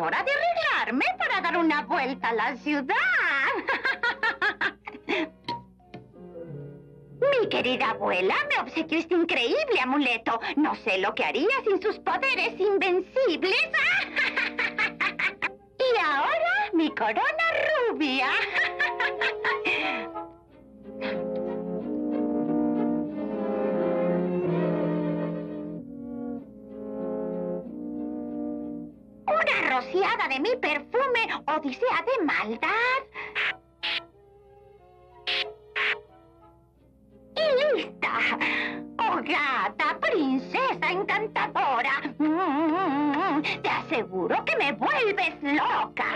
Hora de arreglarme para dar una vuelta a la ciudad. Mi querida abuela me obsequió este increíble amuleto. No sé lo que haría sin sus poderes invencibles. Y ahora mi corona rubia. De mi perfume, odisea de maldad. Y lista. Oh, gata, princesa encantadora. Mm, te aseguro que me vuelves loca.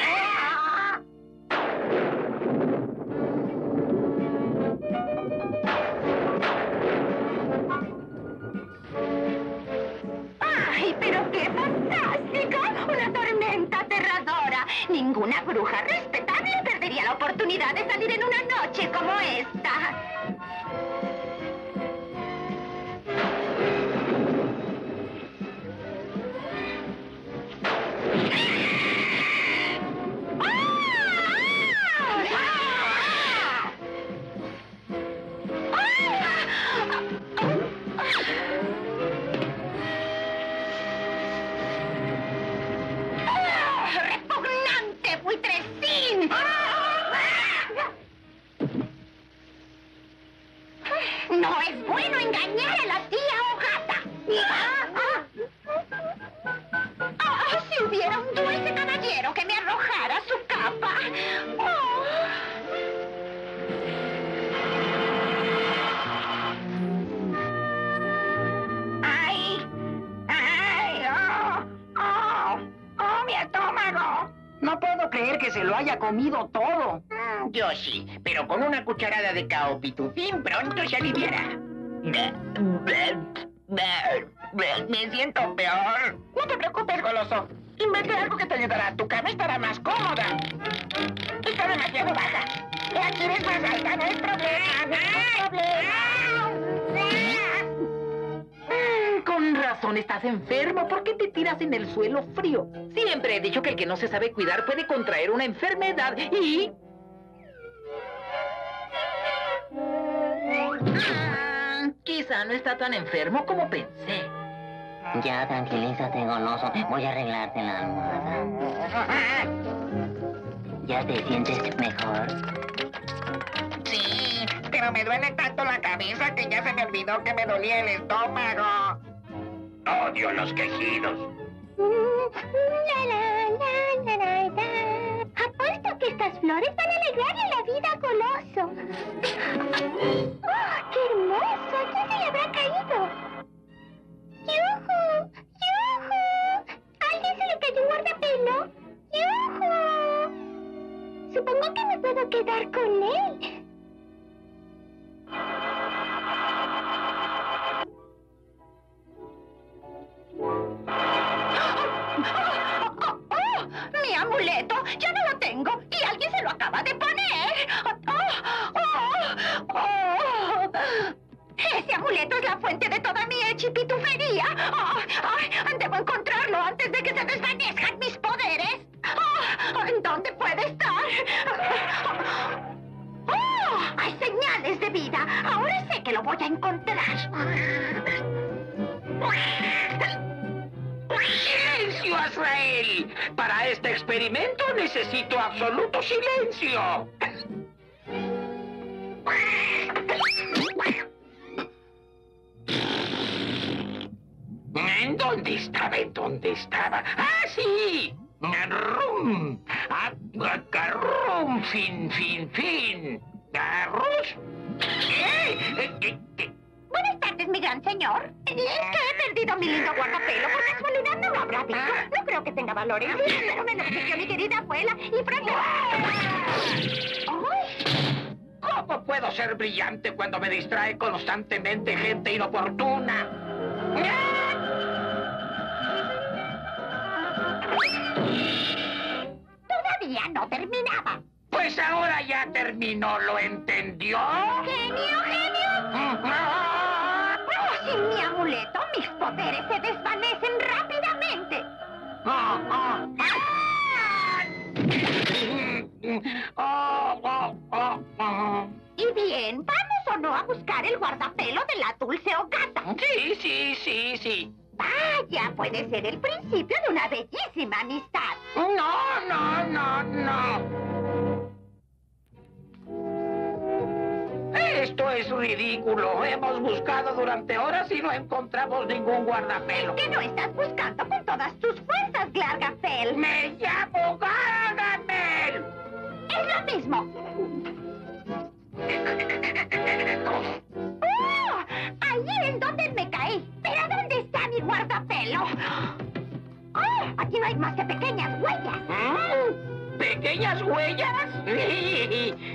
Cucharada de cao pitufín pronto se aliviará. Me siento peor. No te preocupes, goloso. Inventé algo que te ayudará. Tu cama estará más cómoda. Está demasiado baja. La quieres más alta, no hay problema. No hay problema. Con razón estás enfermo. ¿Por qué te tiras en el suelo frío? Siempre he dicho que el que no se sabe cuidar puede contraer una enfermedad y... Mm, Quizá no está tan enfermo como pensé. Ya, tranquilízate, goloso. Voy a arreglarte la almohada. ¿Ya te sientes mejor? Sí, pero me duele tanto la cabeza que ya se me olvidó que me dolía el estómago. Odio los quejidos. La, la, la, la, la, la. Apuesto que estas flores van a alegrarle la vida a Coloso. ¡Oh, qué hermoso! ¿A quién se le habrá caído? ¡Yujú! ¿A ¿Alguien se le cayó un guardapelo? ¡Yujú! Supongo que me puedo quedar con él. ¡Oh! De poner! ¡Oh! ¡Oh! ¡Oh! ¡Ese amuleto es la fuente de toda mi hechipitufería! ¡Oh! ¡Debo encontrarlo antes de que se desvanezcan mis poderes! ¡Oh! ¿Dónde puede estar? ¡Oh! ¡Hay señales de vida! Ahora sé que lo voy a encontrar. ¡Silencio, Azrael! Para este experimento necesito absoluto silencio. ¿En dónde estaba? ¿En dónde estaba? ¡Ah, sí! ¡Rum! ¡Rum! ¡Fin, fin, fin! ¿Arroz? ¿Qué? qué? Buenas tardes, mi gran señor. Es que he perdido mi lindo guardapelo. Por casualidad no lo habrá visto. No creo que tenga valor en sí, pero me lo mi querida abuela y pronto... ¿Cómo puedo ser brillante cuando me distrae constantemente gente inoportuna? Todavía no terminaba. Pues ahora ya terminó, ¿lo entendió? ¡Genio, genio! ¡Oh, sin mi amuleto, mis poderes se desvanecen rápidamente! Ah, ah, ah. Y bien, ¿vamos o no a buscar el guardapelo de la dulce Ogata? Sí, sí, sí, sí. Vaya, puede ser el principio de una bellísima amistad. No, no, no, no. Esto es ridículo. Hemos buscado durante horas y no encontramos ningún guardapelo. ¿Qué no estás buscando con todas tus fuerzas, Gargafel? ¡Me llamo Gargamel! Es lo mismo. ¡Oh! Ahí es donde me caí. ¿Pero dónde está mi guardapelo? ¡Oh! Aquí no hay más que pequeñas huellas. ¿Pequeñas huellas?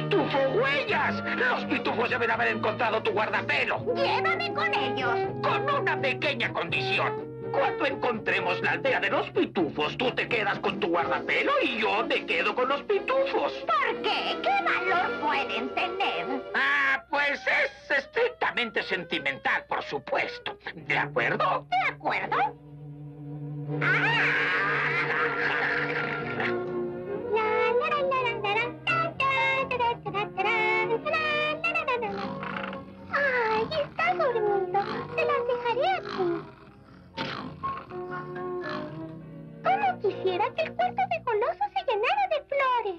¡Pitufo huellas! Los pitufos deben haber encontrado tu guardapelo. Llévame con ellos. Con una pequeña condición. Cuando encontremos la aldea de los pitufos, tú te quedas con tu guardapelo y yo me quedo con los pitufos. ¿Por qué? ¿Qué valor pueden tener? Ah, pues es estrictamente sentimental, por supuesto. ¿De acuerdo? ¿De acuerdo? ¡Ah! Ay, está dormido. Se las dejaré aquí. ¿Cómo quisiera que el cuarto de Coloso se llenara de flores?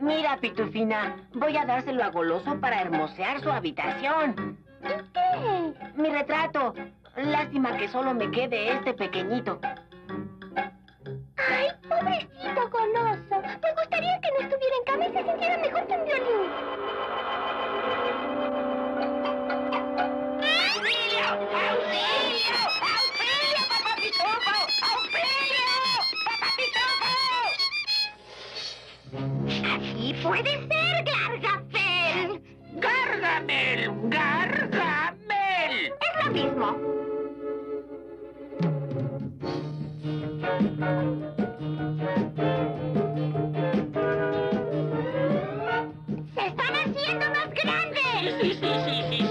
Mira, Pitufina, voy a dárselo a Goloso para hermosear su habitación. ¿Y qué? Mi retrato. Lástima que solo me quede este pequeñito. ¡Ay, pobrecito Goloso! Me gustaría que no estuviera en cama y se sintiera mejor que un violín. ¡Auxilio! ¡Auxilio! ¡Auxilio, Aquí puede ser, Gargafel. ¡Gargamel! ¡Gargamel! Es lo mismo. ¡Se están haciendo más grandes! Sí, sí, sí, sí, sí.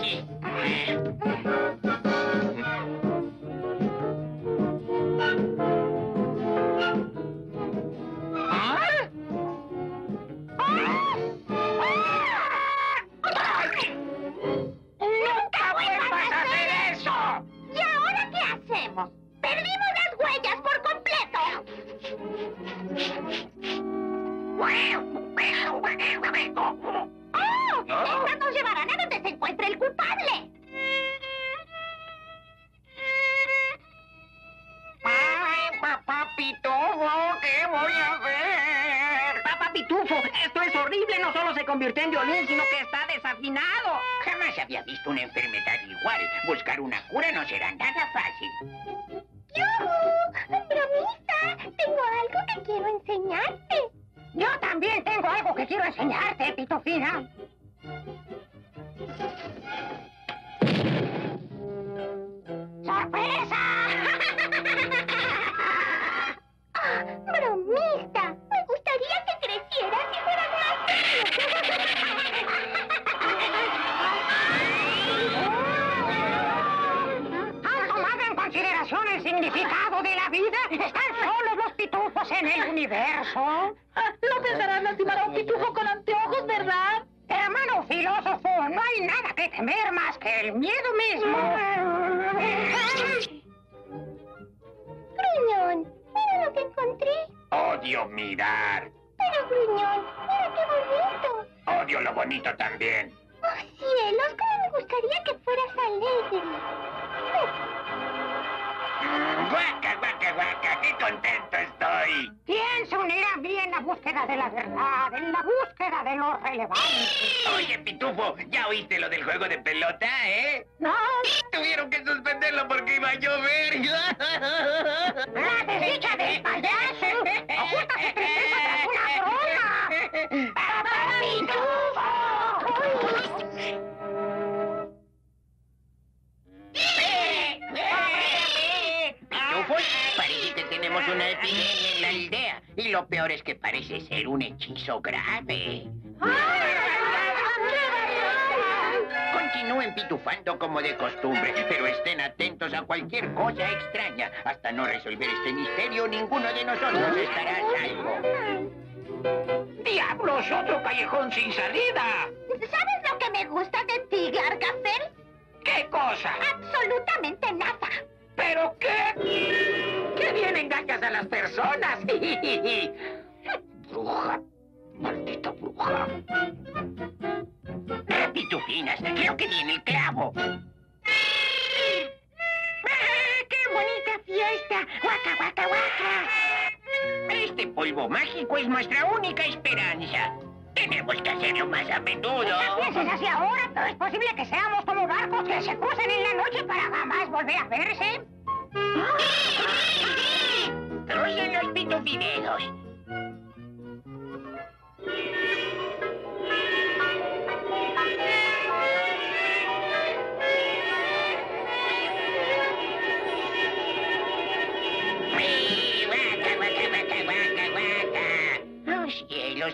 va a llover. ¡La desdicha del payaso! ¡Oculta su tristeza tras una corona! ¡Papá Pitufo! ¡Pitufos! Parece que tenemos una epidemia en la aldea. Y lo peor es que parece ser un hechizo grave. Continúen pitufando como de costumbre cualquier cosa extraña. Hasta no resolver este misterio, ninguno de nosotros estará a salvo. ¡Diablos! ¡Otro callejón sin salida! ¿Sabes lo que me gusta de ti, Gargafel? ¿Qué cosa? Absolutamente nada. ¿Pero qué? ¡Qué bien engañas a las personas! bruja. Maldita bruja. Eh, Pitufinas, creo que viene el clavo. ¡Ah, ¡Qué bonita fiesta! ¡Guaca, guaca, guaca! Este polvo mágico es nuestra única esperanza. Tenemos que hacerlo más a menudo. Pienses así ahora, pero es posible que seamos como barcos que se cruzan en la noche para jamás volver a verse. Crucen los pitufineros.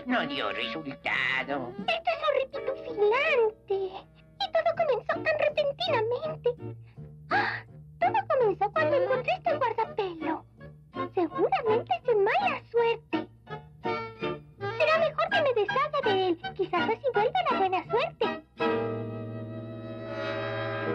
No dio resultado. Esto es horripitufilante. Y todo comenzó tan repentinamente. ¡Ah! Todo comenzó cuando encontré este guardapelo. Seguramente es de mala suerte. Será mejor que me deshaga de él. Quizás así vuelva la buena suerte.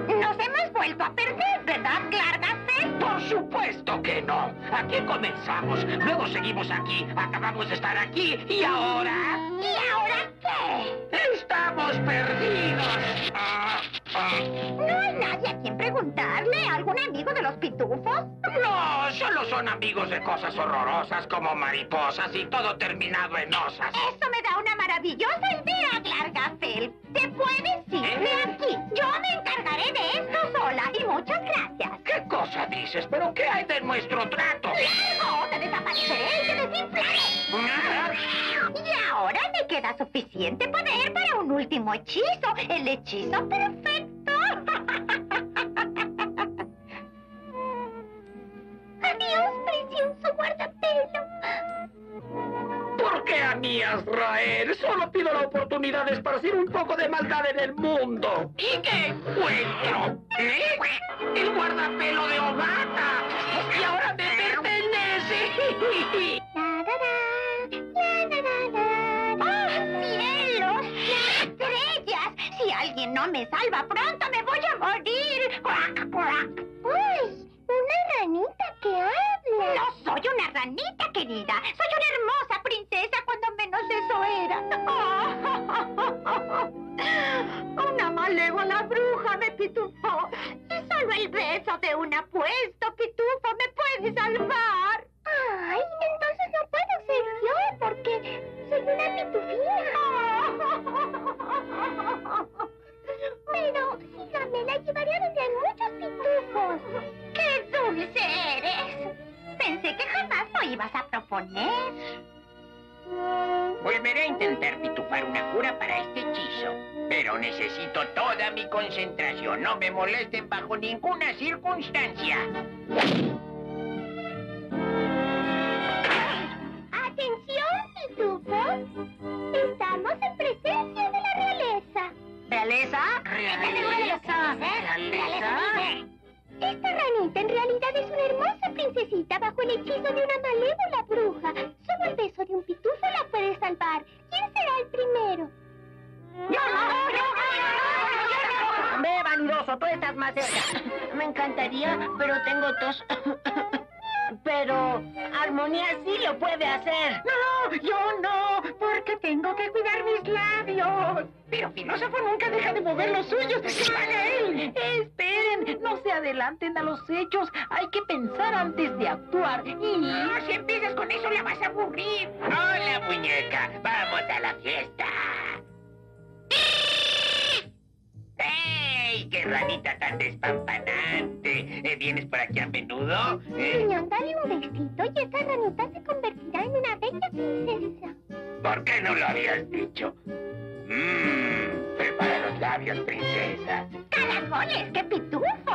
Nos hemos vuelto a perder, ¿verdad, Clargafe? Por supuesto que no. Aquí comenzamos, luego seguimos aquí, acabamos de estar aquí y ahora ¿Y ahora qué? estamos perdidos. Ah. ¿No hay nadie a quien preguntarle? ¿Algún amigo de los pitufos? No, solo son amigos de cosas horrorosas como mariposas y todo terminado en osas. Eso me da una maravillosa idea, Gargafel. ¿Te puedes ir de ¿Eh? aquí? Yo me encargaré de esto sola y muchas gracias. ¿Qué cosa dices? ¿Pero qué hay de nuestro trato? ¡Largo! ¡Te desapareceré y te desinflaré! Y ahora me queda suficiente poder para un último hechizo. El hechizo perfecto. Adiós, precioso guardapelo. ¿Por qué a mí, Azrael? Solo pido la oportunidad de esparcir un poco de maldad en el mundo. ¿Y qué encuentro? ¿Eh? El guardapelo de Obata. Y ahora me pertenece. ¡Oh, cielos! ¡Las estrellas! Si alguien no me salva pronto, me voy a morir. ¡Cuac, cuac! ¡Uy! ¡Una ranita que habla! No soy una ranita, querida. Soy una hermosa princesa cuando menos eso era. Una malévola bruja me pitufó. Y solo el beso de un apuesto pitufo me puede salvar. Ay, entonces no puedo ser yo porque soy una pitufina. Pero sígame, la llevaré a donde hay muchos pitufos. ¡Qué dulce eres! Pensé que jamás lo ibas a proponer. Volveré a intentar pitufar una cura para este hechizo. Pero necesito toda mi concentración. No me molesten bajo ninguna circunstancia. Adelanten a los hechos. Hay que pensar antes de actuar. Y... No, si empiezas con eso la vas a aburrir. Hola, muñeca. Vamos a la fiesta. ¡Ey! ¡Qué ranita tan despampanante! Eh, ¿Vienes por aquí a menudo? Eh, dale un besito y esta ranita se convertirá en una bella princesa. ¿Por qué no lo habías dicho? Mmm, prepara los labios, princesa. ¡Caracoles, qué pitufo!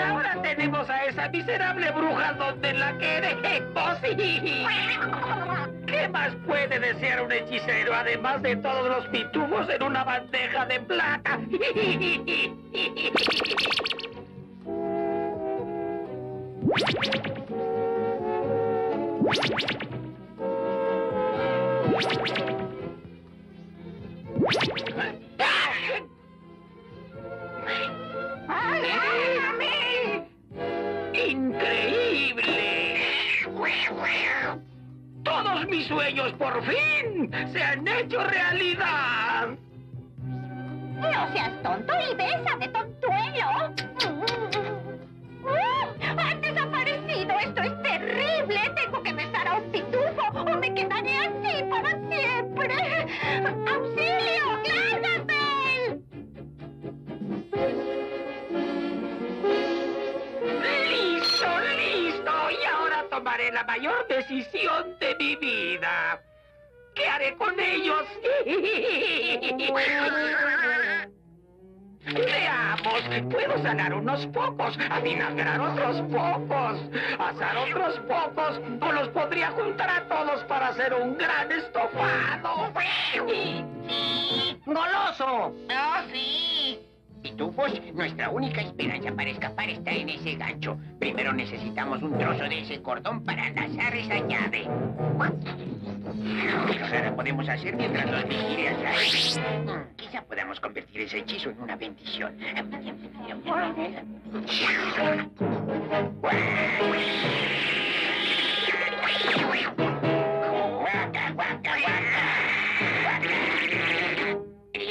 Ahora Llevaremos a esa miserable bruja donde la queremos. ¿Qué más puede desear un hechicero además de todos los pitufos en una bandeja de plata? ¡Increíble! ¡Todos mis sueños por fin se han hecho realidad! No seas tonto y bésame, tontuelo. ¡Oh! Tomaré la mayor decisión de mi vida. ¿Qué haré con ellos? Veamos, puedo sanar unos pocos, avinagrar otros pocos, asar otros pocos, o los podría juntar a todos para hacer un gran estofado. ¡Goloso! ¡Oh, sí! Nuestra única esperanza para escapar está en ese gancho. Primero necesitamos un trozo de ese cordón para enlazar esa llave. Pero nada podemos hacer mientras los vigile atrás. Quizá podamos convertir ese hechizo en una bendición.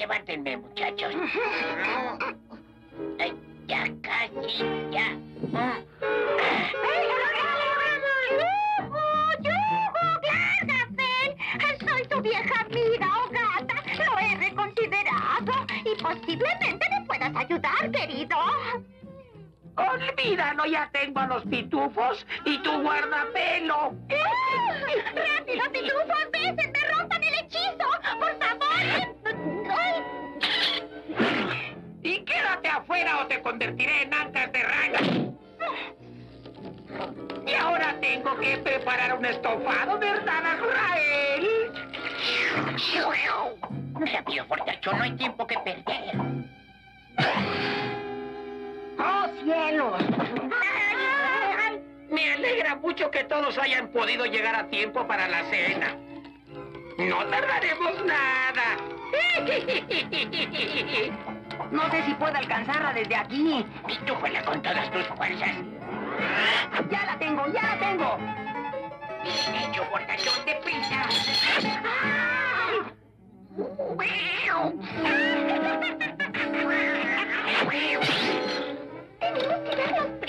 Levántenme, muchachos. Ay, ya casi, ya. Tu vieja amiga o gata. Lo he reconsiderado y posiblemente me puedas ayudar, querido. Olvídalo, ya tengo a los pitufos y tu guardapelo. ¡Rápido, pitufos! ¡Bésenme! ¡Rompan el hechizo! ¡Por favor! Y quédate afuera o te convertiré en ancas de rana. Y ahora tengo que preparar un estofado, ¿verdad, Azrael? Rápido, fortachón, no hay tiempo que perder. ¡Oh, cielos! Me alegra mucho que todos hayan podido llegar a tiempo para la cena. No tardaremos nada. No sé si puedo alcanzarla desde aquí. Pitújuela con todas tus fuerzas. ¡Ya la tengo, ya la tengo! Bien hecho, fortachón, deprisa. ¡Tenemos que darnos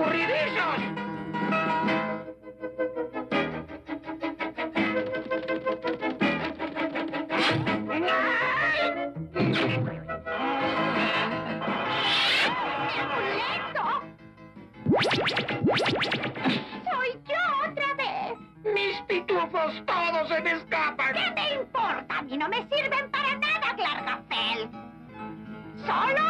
escurridizos! ¡Soy yo otra vez! ¡Mis pitufos todos se me escapan! ¿Qué me importa? A mí no me sirven para nada, Glargafel. ¡Solo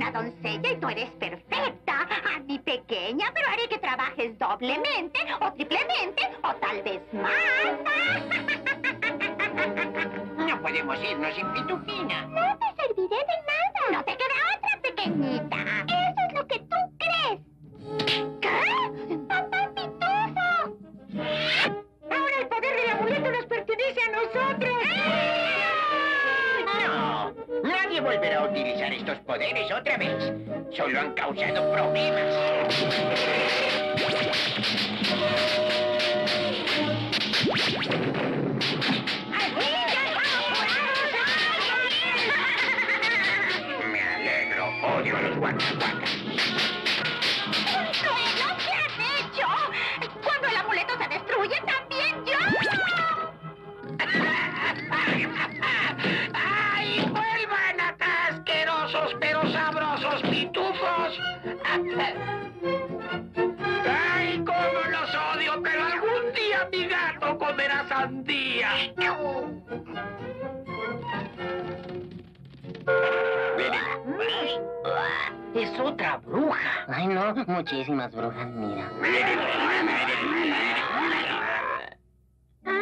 una doncella y tú eres perfecta. A mi pequeña, pero haré que trabajes doblemente, o triplemente, o tal vez más. No podemos irnos sin pitufina. Volverá a utilizar estos poderes otra vez. Solo han causado problemas. Me alegro. Odio a los guacaguacas. pero sabrosos pitufos. ¡Ay, cómo los odio! Pero algún día mi gato comerá sandía. Es otra bruja. Ay, no, muchísimas brujas, mira.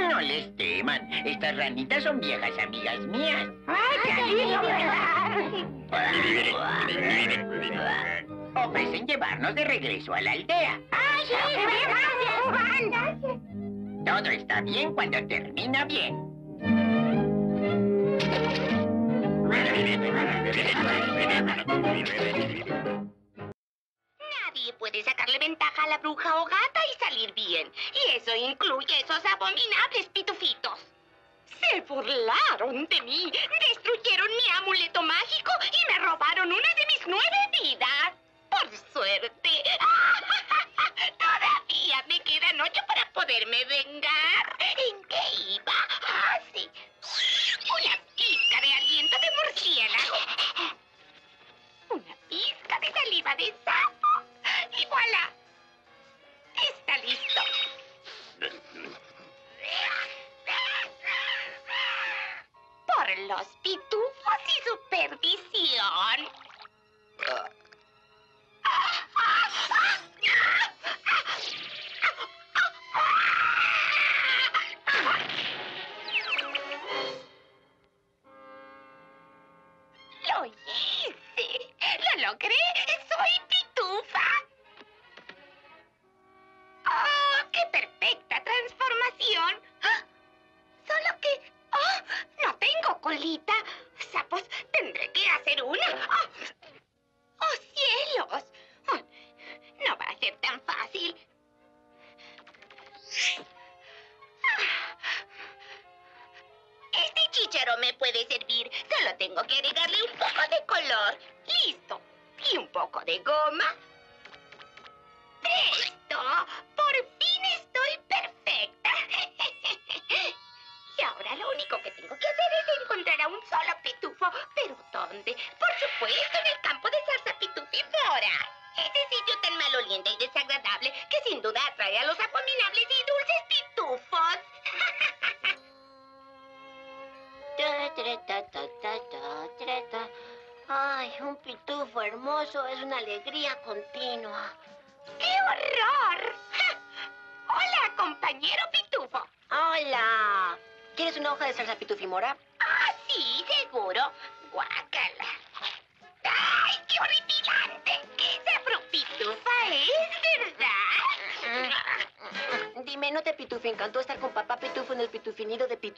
No les teman. Estas ranitas son viejas amigas mías. Ofrecen llevarnos de regreso a la aldea. Todo está bien cuando termina bien. Puede sacarle ventaja a la bruja o gata y salir bien. Y eso incluye esos abominables pitufitos. Se burlaron de mí, destruyeron mi amuleto mágico y me robaron una de mis nueve vidas. Por suerte. Todavía me quedan ocho para poderme vengar. ¿En qué iba? Ah, sí. Una pizca de aliento de murciélago. Una pizca de saliva de sapo. Y voilà. Está listo. Por los pitufos y su perdición. Lo hice. Lo logré. Soy pitufa. ¡Ah! Solo que... ¡Oh! No tengo colita. Sapos, tendré que hacer una. ¡Oh, ¡Oh,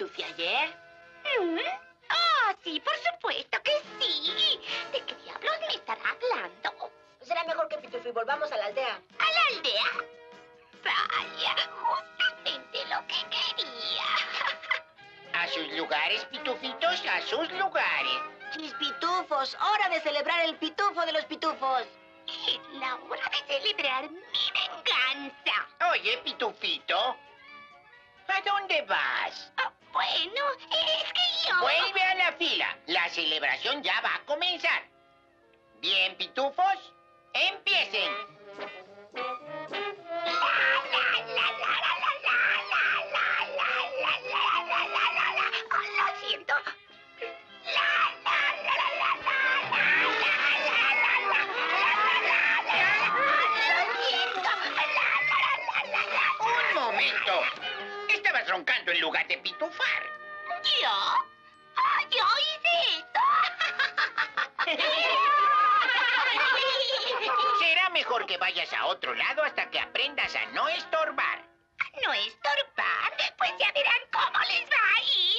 pitufinido momento. Estabas roncando en lugar de pitufar. ¿Yo? ¿Yo hice esto? Será mejor que vayas a otro lado hasta que aprendas a no estorbar. ¿No estorbar? Pues ya verán cómo les va a ir.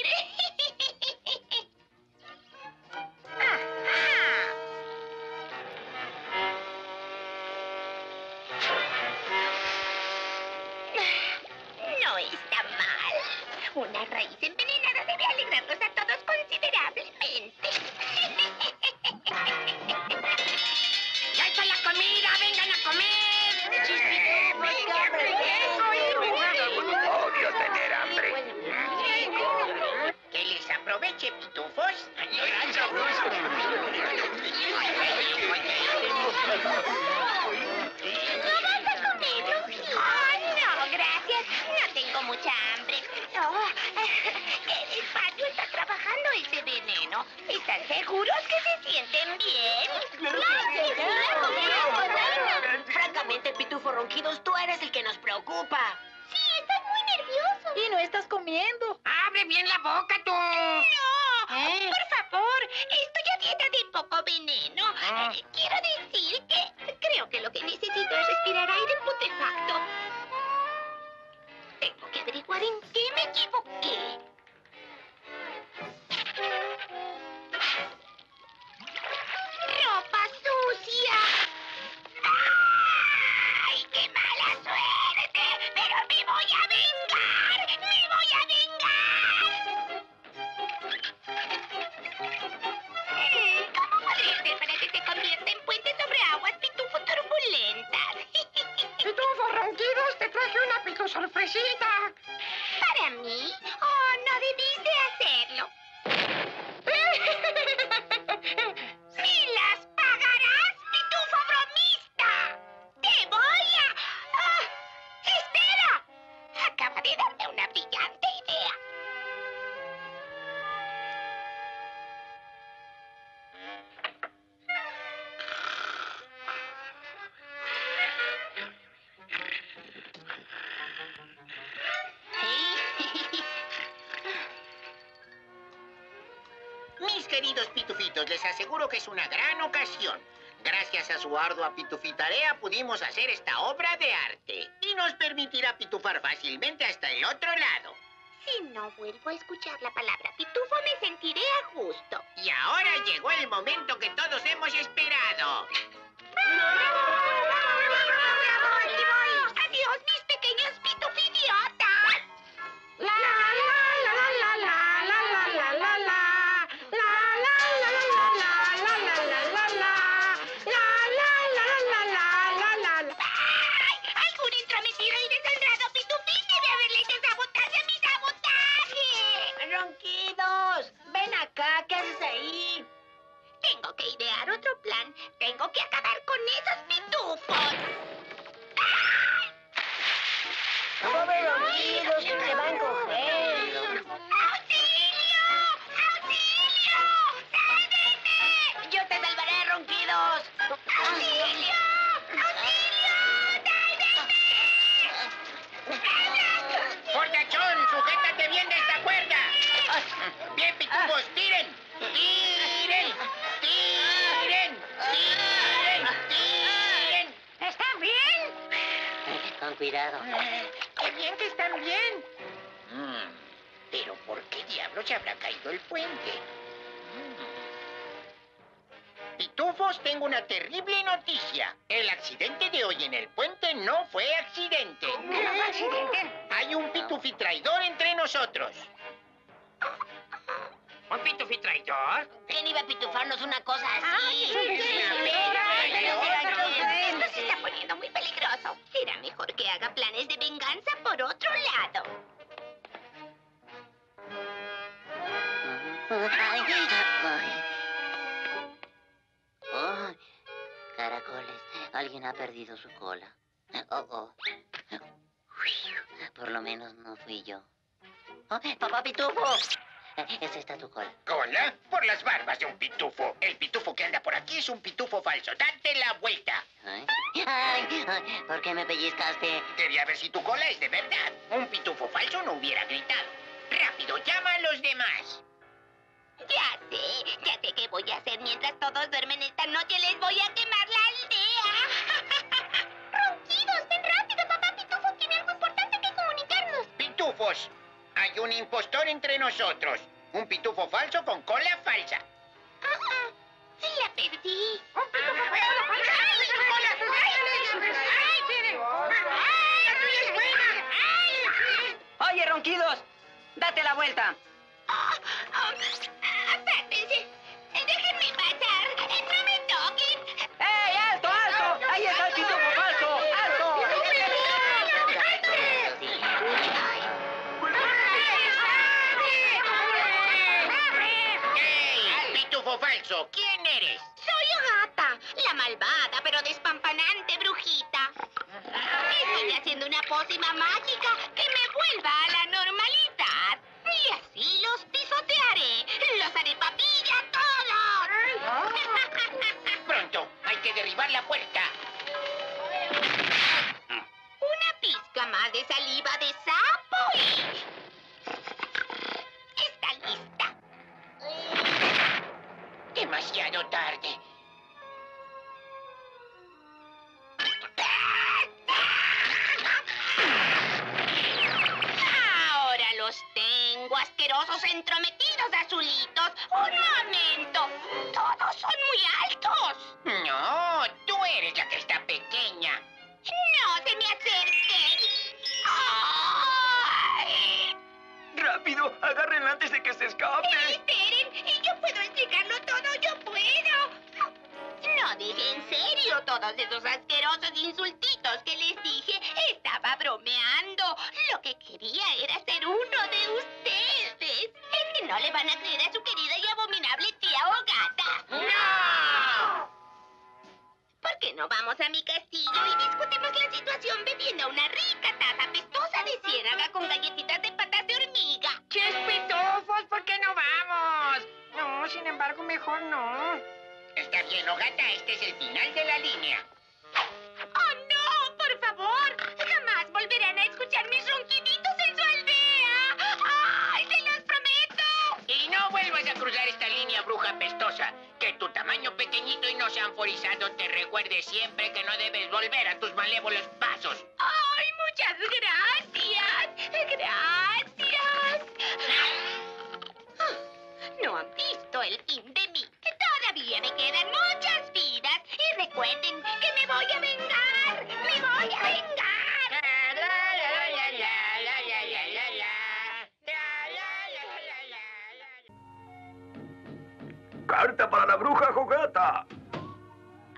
Seguros que se sienten bien? Francamente, Pitufo Ronquidos, tú eres el que nos preocupa. Sí, estás muy nervioso. Y no estás comiendo. ¡Abre bien la boca, tú! ¡No! ¿Para mí? Oh, no debiste hacerlo. ¡Sí su ardua pitufitarea pudimos hacer esta obra de arte. Y nos permitirá pitufar fácilmente hasta el otro lado. Si no vuelvo a escuchar la palabra pitufo, me sentiré a gusto. Y ahora llegó el momento que todos hemos esperado. ¡Adiós, ¿por qué diablos se habrá caído el puente? Mm. Pitufos, tengo una terrible noticia. El accidente de hoy en el puente no fue accidente. ¿Qué accidente? Hay un pitufi traidor entre nosotros. ¿Un pitufi traidor? ¿Quién iba a pitufarnos una cosa así? Ay, sí, sí, sí. Esto se está poniendo muy peligroso. Será mejor que haga planes de venganza por otro lado. Ha perdido su cola. Oh, oh. Por lo menos no fui yo. Oh, ¡Papá Pitufo! Esa está tu cola. ¿Cola? Por las barbas de un pitufo. El pitufo que anda por aquí es un pitufo falso. ¡Date la vuelta! Ay, ay, ay, ¿por qué me pellizcaste? Quería ver si tu cola es de verdad. Un pitufo falso no hubiera gritado. ¡Rápido, llama a los demás! Ya sé, ya sé qué voy a hacer mientras todos duermen esta noche. Les voy a quemar la Pitufos, hay un impostor entre nosotros. Un pitufo falso con cola falsa. Ah, ah, la perdí. Oye, ronquidos, date la vuelta. Fátima Magic.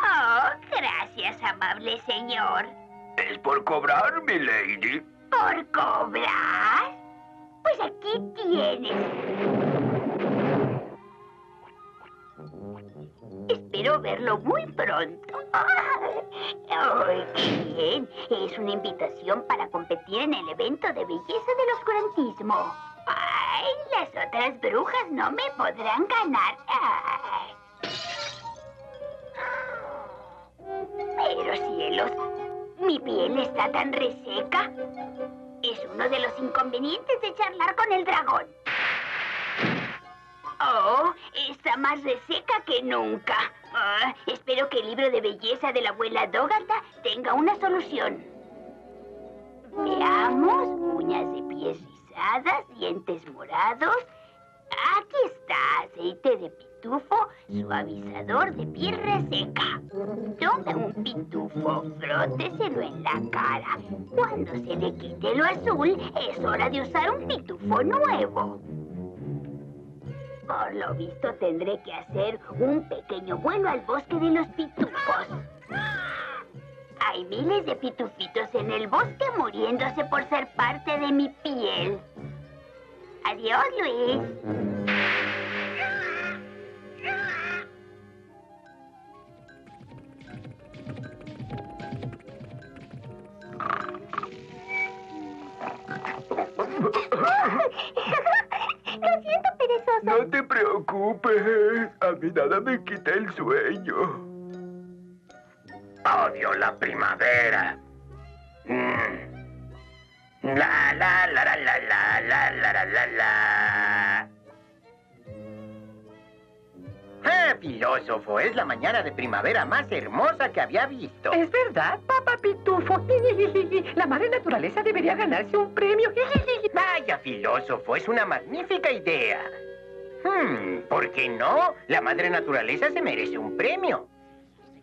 Oh, gracias, amable señor. Es por cobrar, mi lady. ¿Por cobrar? Pues aquí tienes. Espero verlo muy pronto. ¡Ay, qué bien! Es una invitación para competir en el evento de belleza del oscurantismo. ¡Ay, las otras brujas no me podrán ganar! Ay. Pero cielos, mi piel está tan reseca. Es uno de los inconvenientes de charlar con el dragón. Oh, está más reseca que nunca. Ah, espero que el libro de belleza de la abuela Dogata tenga una solución. Veamos, uñas de pies rizadas, dientes morados. Aquí está, aceite de suavizador de piel reseca. Tome un pitufo, fróteselo en la cara. Cuando se le quite lo azul, es hora de usar un pitufo nuevo. Por lo visto tendré que hacer un pequeño vuelo al bosque de los pitufos. Hay miles de pitufitos en el bosque muriéndose por ser parte de mi piel. Adiós, Luis. Lo siento, perezoso. No te preocupes. A mí nada me quita el sueño. Odio la primavera. Mm. La la la la la la la la la la la. Ah, filósofo, es la mañana de primavera más hermosa que había visto. ¿Es verdad, papá La madre naturaleza debería ganarse un premio. Vaya, filósofo, es una magnífica idea. Hmm, ¿por qué no? La madre naturaleza se merece un premio.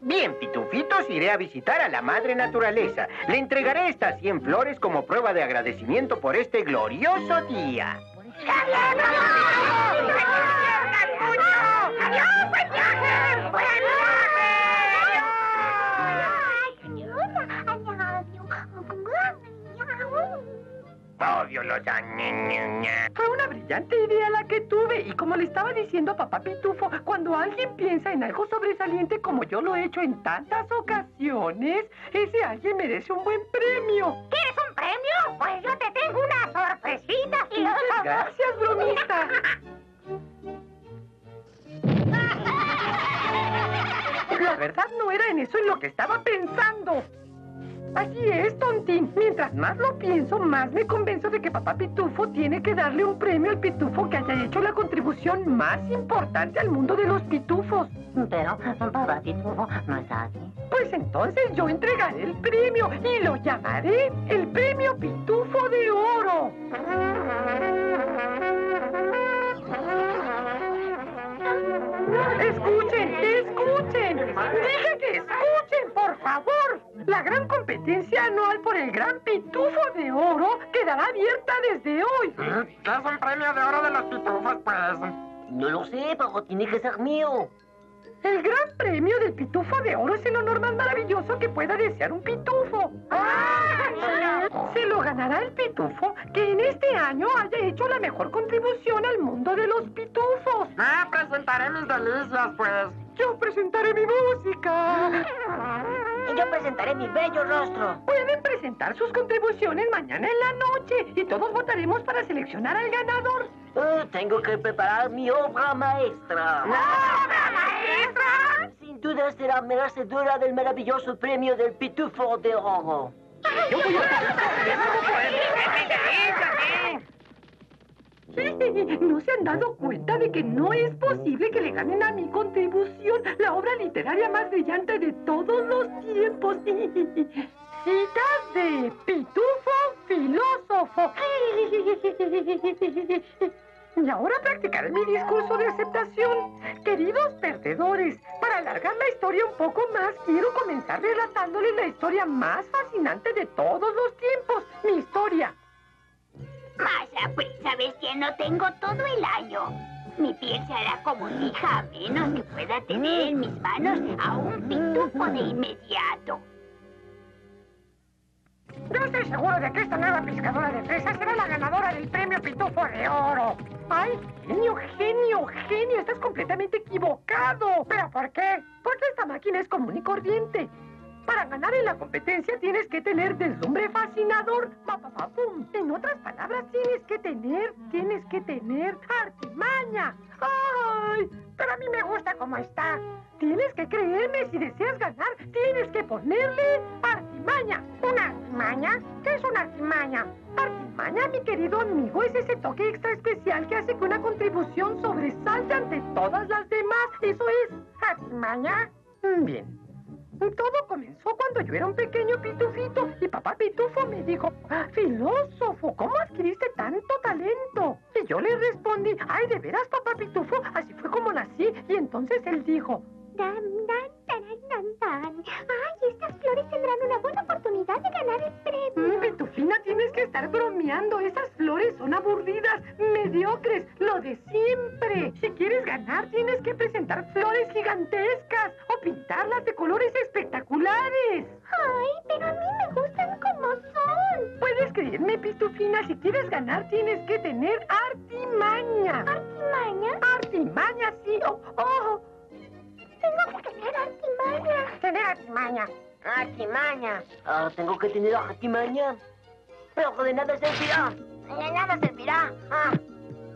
Bien, pitufitos, iré a visitar a la madre naturaleza. Le entregaré estas 100 flores como prueba de agradecimiento por este glorioso día. Odio los años. Fue una brillante idea la que tuve y como le estaba diciendo a papá Pitufo, cuando alguien piensa en algo sobresaliente como yo lo he hecho en tantas ocasiones, ese alguien merece un buen premio. ¿Quieres un premio? Pues yo te tengo una sorpresita, filósofo. Gracias, bromista. La verdad no era en eso en lo que estaba pensando. Así es, tontín. Mientras más lo pienso, más me convenzo de que papá Pitufo tiene que darle un premio al pitufo que haya hecho la contribución más importante al mundo de los pitufos. Pero papá Pitufo no está aquí. Pues entonces yo entregaré el premio y lo llamaré el Premio Pitufo de Oro. Escuchen, escuchen. Dije que escuchen, por favor. La gran competencia anual por el Gran Pitufo de Oro quedará abierta desde hoy. ¿Qué es un premio de oro de los pitufos, pues? No lo sé, pero tiene que ser mío. El gran premio del pitufo de oro es el honor más maravilloso que pueda desear un pitufo. Se lo ganará el pitufo que en este año haya hecho la mejor contribución al mundo de los pitufos. Ah, presentaré mis delicias, pues. Yo presentaré mi música. Y yo presentaré mi bello rostro. Pueden presentar sus contribuciones mañana en la noche y todos votaremos para seleccionar al ganador. Oh, tengo que preparar mi obra maestra. ¡Obra maestra! Sin duda será merecedora del maravilloso premio del Pitufo de Oro. ¿No se han dado cuenta de que no es posible que le ganen a mi contribución la obra literaria más brillante de todos los tiempos? Citas de Pitufo Filósofo. Y ahora practicaré mi discurso de aceptación. Queridos perdedores, para alargar la historia un poco más, quiero comenzar relatándoles la historia más fascinante de todos los tiempos. Mi historia. Más a prisa, bestia, no tengo todo el año. Mi piel se hará como lija a menos que pueda tener en mis manos a un pitufo de inmediato. Yo estoy seguro de que esta nueva pescadora de fresas será la ganadora del premio Pitufo de Oro. ¡Ay, genio, genio, genio! Estás completamente equivocado. ¿Pero por qué? Porque esta máquina es común y corriente. Para ganar en la competencia tienes que tener deslumbre fascinador. Pa, pa, pa, pum. En otras palabras, tienes que tener, tienes que tener artimaña. ¡Ay! Pero a mí me gusta como está. Tienes que creerme si deseas ganar. Tienes que ponerle artimaña. ¿Una artimaña? ¿Qué es una artimaña? Artimaña, mi querido amigo, es ese toque extra especial que hace que una contribución sobresalte ante todas las demás. Eso es artimaña. Mm, Todo comenzó cuando yo era un pequeño pitufito y papá pitufo me dijo, filósofo, ¿cómo adquiriste tanto talento? Y yo le respondí, ay, ¿de veras, papá pitufo? Así fue como nací. Y entonces él dijo, Dan, dan, dan, dan. Ay, estas flores tendrán una buena oportunidad de ganar el premio. "Mm, pitufina, tienes que estar bromeando. Esas flores son aburridas, mediocres, lo de siempre. Si quieres ganar, tienes que presentar flores gigantescas o pintarlas de colores espectaculares. Ay, pero a mí me gustan como son. Puedes creerme, Pitufina, si quieres ganar tienes que tener artimaña. ¿Artimaña? Artimaña, sí. Oh, oh. Tengo que tener artimaña. Tener artimaña. Artimaña. Ahora tengo que tener artimaña. Pero de nada servirá. De nada servirá. Ah,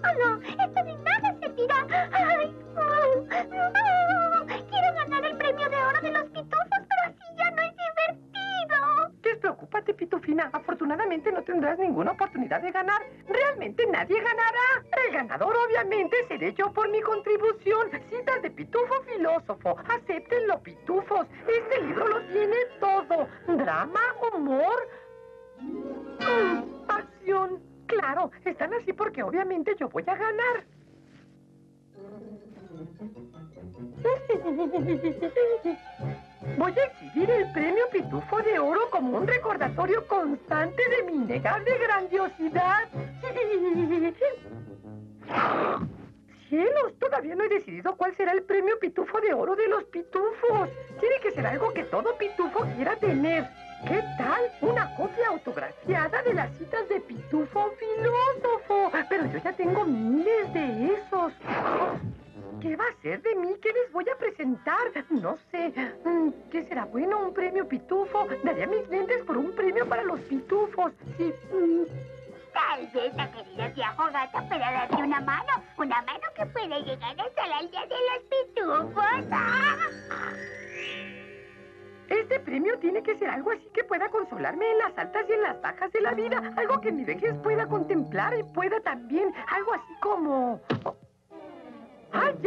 Oh, no, esto de nada servirá. Ay, oh, oh, quiero ganar el premio de oro de los pitufos, Despreocúpate, Pitufina. Afortunadamente no tendrás ninguna oportunidad de ganar. Realmente nadie ganará. El ganador, obviamente, seré yo por mi contribución. Citas de Pitufo Filósofo. Acéptenlo, pitufos. Este libro lo tiene todo. Drama, humor, pasión. Claro, están así porque obviamente yo voy a ganar. Voy a exhibir el premio Pitufo de Oro como un recordatorio constante de mi innegable grandiosidad. Cielos, todavía no he decidido cuál será el premio Pitufo de Oro de los pitufos. Tiene que ser algo que todo pitufo quiera tener. ¿Qué tal? Una copia autografiada de las citas de Pitufo Filósofo. Pero yo ya tengo miles de esos. ¿Qué va a ser de mí? ¿Qué les voy a presentar? No sé. Mm, ¿Qué será bueno? ¿Un premio pitufo? Daría mis lentes por un premio para los pitufos. Sí. Tal vez la querida tía Fogata pueda darte una mano. Una mano que puede llegar hasta la aldea de los pitufos. ¡Ah! Este premio tiene que ser algo así que pueda consolarme en las altas y en las bajas de la vida. Algo que mi vejez pueda contemplar y pueda también. Algo así como.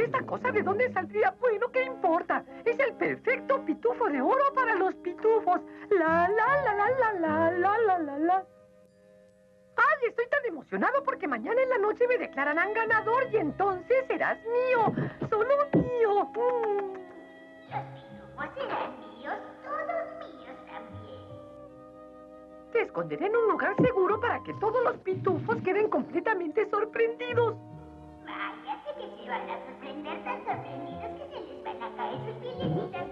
¡Ay, esta cosa de dónde saldría! Bueno, ¿qué importa? Es el perfecto pitufo de oro para los pitufos. La, la, la, la, la, la, la, la, la, la. ¡Ay, estoy tan emocionado porque mañana en la noche me declararán ganador y entonces serás mío! ¡Solo mío! Mm. Los pitufos serán míos, todos míos también. Te esconderé en un lugar seguro para que todos los pitufos queden completamente sorprendidos. Van a sorprender tan sorprendidos que se les van a caer sus azulitas.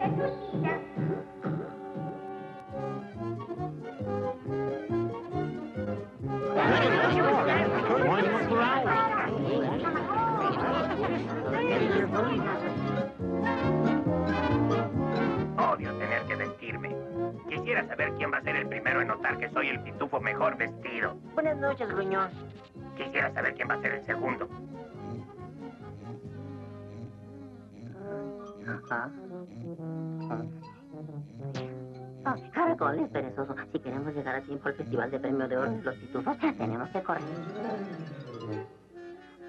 Odio tener que vestirme. Quisiera saber quién va a ser el primero en notar que soy el pitufo mejor vestido. Buenas noches, gruñón. Quisiera saber quién va a ser el segundo. Ah. Ah, caracoles, perezoso. Si queremos llegar a tiempo al Festival de Premio de Oro los Pitufos, tenemos que correr.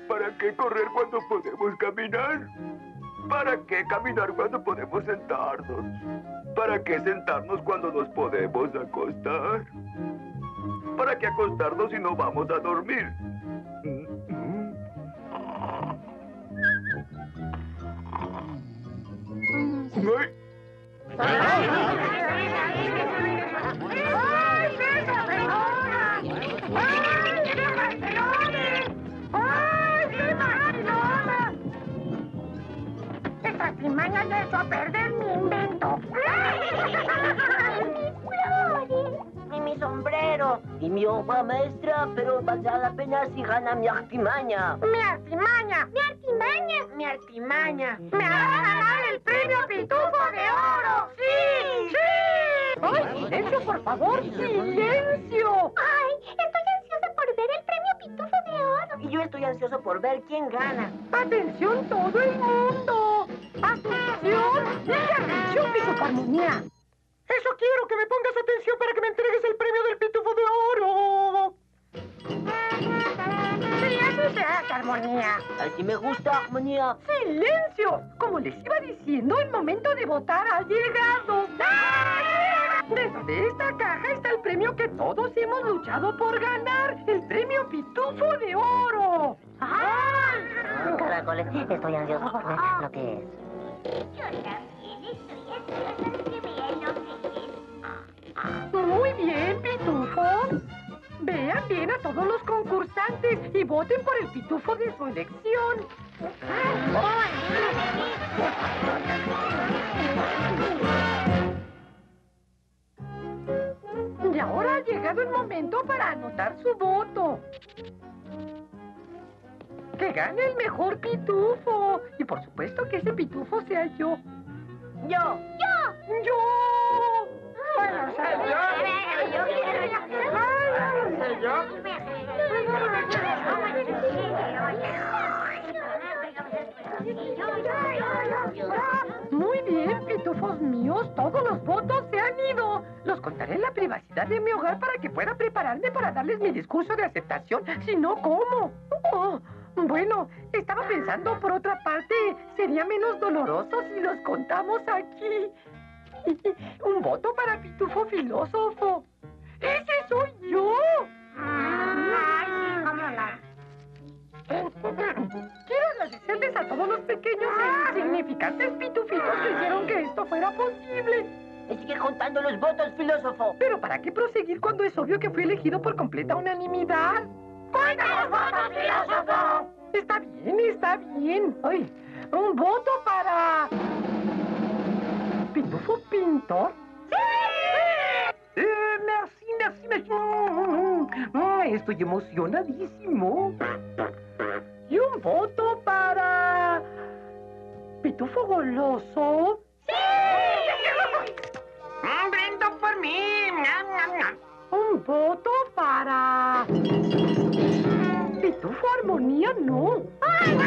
¿Para qué correr cuando podemos caminar? ¿Para qué caminar cuando podemos sentarnos? ¿Para qué sentarnos cuando nos podemos acostar? ¿Para qué acostarnos si no vamos a dormir? Artimaña ya echó a perder mi invento. Y mi sombrero. Y mi obra maestra, pero valdrá la pena si gana mi artimaña. ¡Mi artimaña! Mi artimaña. Mi artimaña. ¡Me hará ganar el premio Pitufo de Oro! ¡Sí! ¡Sí! ¡Ay, silencio, por favor! ¡Silencio! ¡Ay! Estoy ansiosa por ver el premio Pitufo de Oro. Y yo estoy ansioso por ver quién gana. ¡Atención todo el mundo! ¡Atención! ¡Mucha atención, Pitufo Armonía! Eso quiero, que me pongas atención para que me entregues el premio del Pitufo de Oro. Sí, así se hace, Armonía. Así me gusta, armonía. ¡Silencio! Como les iba diciendo, el momento de votar ha llegado. Dentro de esta caja está el premio que todos hemos luchado por ganar. El premio Pitufo de Oro. ¡Ay! Caracoles, estoy ansioso por ver lo que es. Yo también estoy ansiosa de que vean lo que es. Muy bien, pitufos. Vean bien a todos los concursantes y voten por el pitufo de su elección. Y ahora ha llegado el momento para anotar su voto. Que gane el mejor pitufo. Y por supuesto que ese pitufo sea yo. Yo. ¡Yo! ¡Yo! Bueno, soy yo. Pitufos míos, todos los votos se han ido. Los contaré en la privacidad de mi hogar para que pueda prepararme para darles mi discurso de aceptación. Si no, ¿cómo? Oh, bueno, estaba pensando, por otra parte, sería menos doloroso si los contamos aquí. Un voto para Pitufo Filósofo. ¡Ese soy yo! Ay, sí, cómo no. Quiero agradecerles a todos los pequeños e insignificantes pitufitos que hicieron que esto fuera posible. Y sigue contando los votos, filósofo. Pero ¿para qué proseguir cuando es obvio que fui elegido por completa unanimidad? ¡Cuenta los votos, filósofo! Está bien, está bien. Ay, un voto para... ¿Pitufo Pintor? ¡Sí! Eh, merci, merci, merci. Estoy emocionadísimo voto para... Pitufo Goloso? ¡Sí! Un brindo por mí. Un voto para... Pitufo Armonía, no. ¡Ay!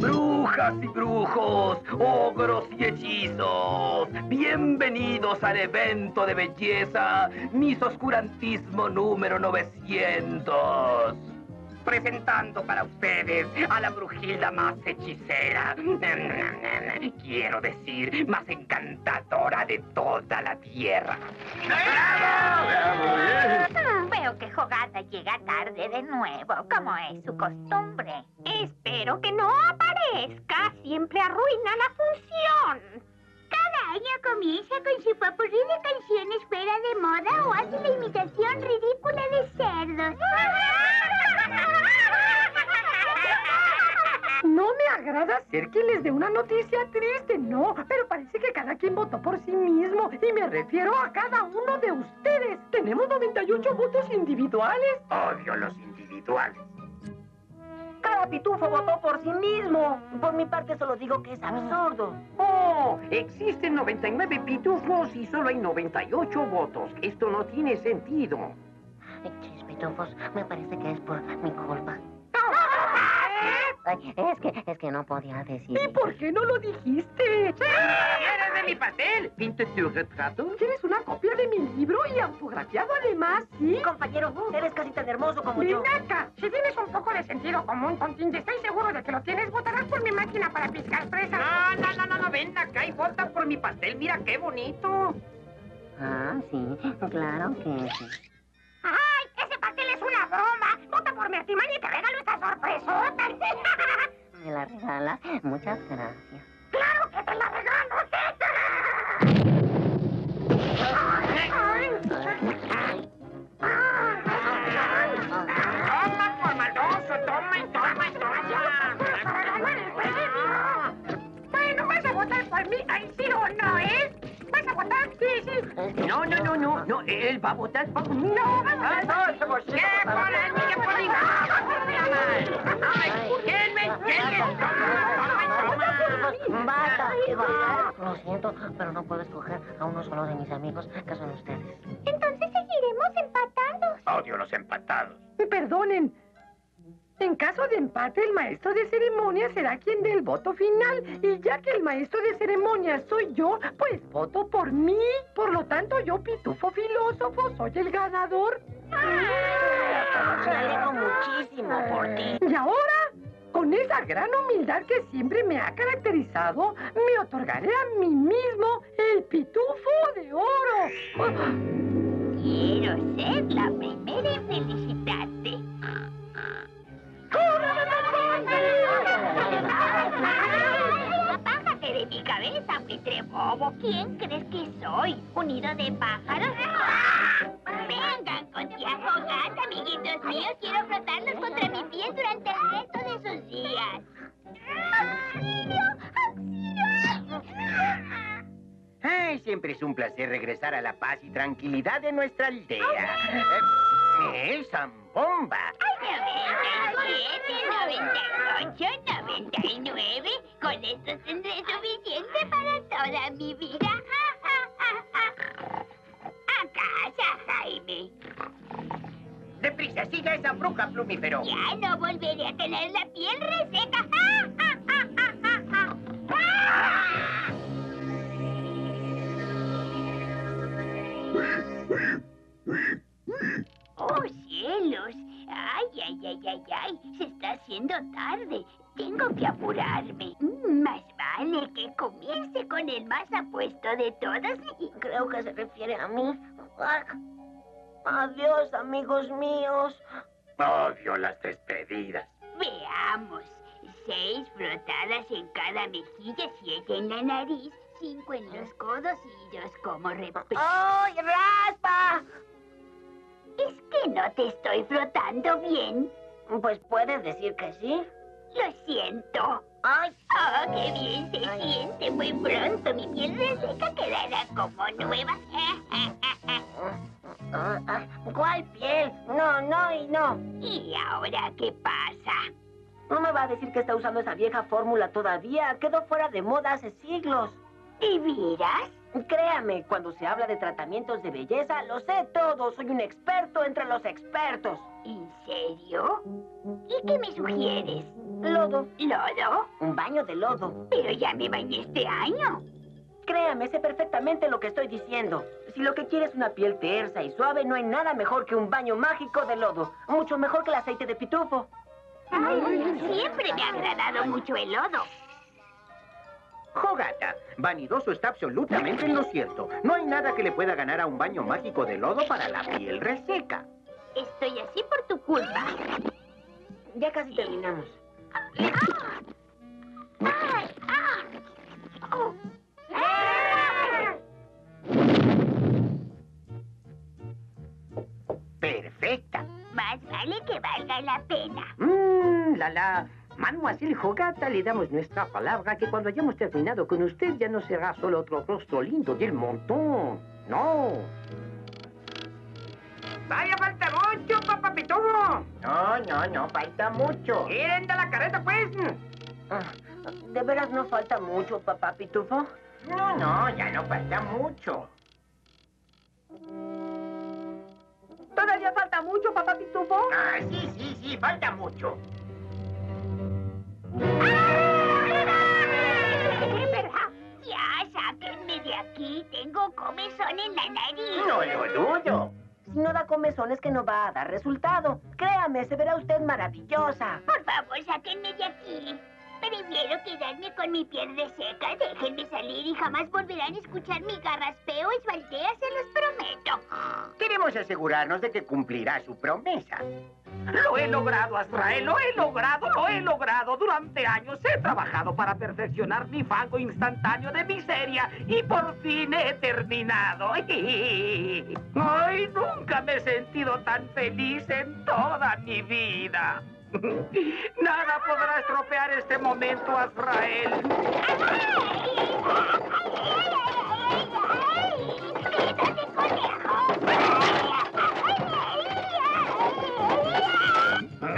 ¡Bru! Brujas y brujos, ogros y hechizos, bienvenidos al evento de belleza Mis Oscurantismo número 900. Presentando para ustedes a la brujilda más hechicera, quiero decir, más encantadora de toda la tierra. Mm, Veo que Jogata llega tarde de nuevo, como es su costumbre. Espero que no aparezca. Siempre arruina la función. Cada año comienza con su popurrí de canciones fuera de moda o hace la imitación ridícula de cerdos. No me agrada ser quien les dé una noticia triste, no, pero parece que cada quien votó por sí mismo y me refiero a cada uno de ustedes. Tenemos 98 votos individuales. Odio los individuales. Cada pitufo votó por sí mismo. Por mi parte solo digo que es absurdo. Oh, existen 99 pitufos y solo hay 98 votos. Esto no tiene sentido. Ay, chis, pitufos, me parece que es por mi culpa. Ay, es que, es que no podía decir. ¿Y por qué no lo dijiste? ¿Quieres de mi pastel? ¿Pinte tu retrato? ¿Quieres una copia de mi libro y autografiado además, sí? Compañero, eres casi tan hermoso como yo. Ven acá, si tienes un poco de sentido común, Tontín, y estoy seguro de que lo tienes, votarás por mi máquina para piscar fresas. No, no, no, no, no, ven acá y vota por mi pastel. Mira qué bonito. Ah, sí, claro que sí. ¡Ay! Broma! ¡Vota por mi artimaña y te regalo esta sorpresota! ¿Me la regalas? Muchas gracias. ¡Claro que te la regalo! No, no, no, no, no, él va a votar por mí. No, vas a votar. ¿Qué por él? ¿Qué por mí? ¿Quién me entiende? Basta. Lo siento, pero no puedo escoger a uno solo de mis amigos, que son ustedes. Entonces seguiremos empatados. Odio los empatados. Me perdonen. En caso de empate, el maestro de ceremonia será quien dé el voto final. Y ya que el maestro de ceremonia soy yo, pues voto por mí. Por lo tanto, yo, pitufo filósofo, soy el ganador. Me alegro muchísimo por ti. Y ahora, con esa gran humildad que siempre me ha caracterizado, me otorgaré a mí mismo el pitufo de oro. Quiero ser la primera en felicitarte. Apájate de mi cabeza, buitre bobo. ¿Quién crees que soy? ¿Un nido de pájaros? Vengan con tía Fogata, amiguitos míos. Quiero frotarlos contra mi piel durante el resto de sus días. Ay, siempre es un placer regresar a la paz y tranquilidad de nuestra aldea. Eh, ¡Eh, zambomba! Ay, 97, 98, 99. Con esto tendré suficiente para toda mi vida. A casa, Jaime. Deprisa, siga esa bruja plumífero. Ya no volveré a tener la piel reseca. ¡Oh, cielos! ¡Ay, ay, ay, ay, ay! Se está haciendo tarde. Tengo que apurarme. Mm, Más vale que comience con el más apuesto de todos. Creo que se refiere a mí. Adiós, amigos míos. Odio las despedidas. Veamos. Seis frotadas en cada mejilla, siete en la nariz, cinco en los codos y dos como repelente. ¡Ay, raspa! ¿Es que no te estoy frotando bien? Pues puedes decir que sí. Lo siento. ¡Ay! Oh, qué bien se siente. Muy pronto mi piel reseca quedará como nueva. ¿Cuál piel? No, no y no. ¿Y ahora qué pasa? No me va a decir que está usando esa vieja fórmula todavía. Quedó fuera de moda hace siglos. ¿De veras? Créame, cuando se habla de tratamientos de belleza, lo sé todo. Soy un experto entre los expertos. ¿En serio? ¿Y qué me sugieres? Lodo. ¿Lodo? Un baño de lodo. Pero ya me bañé este año. Créame, sé perfectamente lo que estoy diciendo. Si lo que quieres es una piel tersa y suave, no hay nada mejor que un baño mágico de lodo. Mucho mejor que el aceite de pitufo. Siempre me ha agradado mucho el lodo. Jogata, vanidoso está absolutamente en lo cierto. No hay nada que le pueda ganar a un baño mágico de lodo para la piel reseca. Estoy así por tu culpa. Ya casi terminamos. ¡Ah! ¡Oh! ¡Ah! Perfecta. Más vale que valga la pena. Mmm, la la. Mademoiselle Jogata, le damos nuestra palabra que cuando hayamos terminado con usted ya no será solo otro rostro lindo del montón. No. Vaya, falta mucho, papá Pitufo. No, no, no, falta mucho. ¿Quieren de la carreta, pues? Ah, ¿De veras no falta mucho, papá pitufo? No, no, ya no falta mucho. ¿Todavía falta mucho, papá Pitufo? Ah, sí, sí, sí, falta mucho. Ya, sáquenme de aquí. No lo. Si no da comezón es que no va a dar resultado. Créame, se verá usted maravillosa. Por favor, sáquenme de aquí. Prefiero quedarme con mi piel reseca. Déjenme salir y jamás volverán a escuchar mi garraspeo y esbaldea, se los prometo. Queremos asegurarnos de que cumplirá su promesa. Lo he logrado, Azrael, lo he logrado, lo he logrado. Durante años he trabajado para perfeccionar mi fango instantáneo de miseria y por fin he terminado. Ay, nunca me he sentido tan feliz en toda mi vida. Nada podrá estropear este momento, Azrael.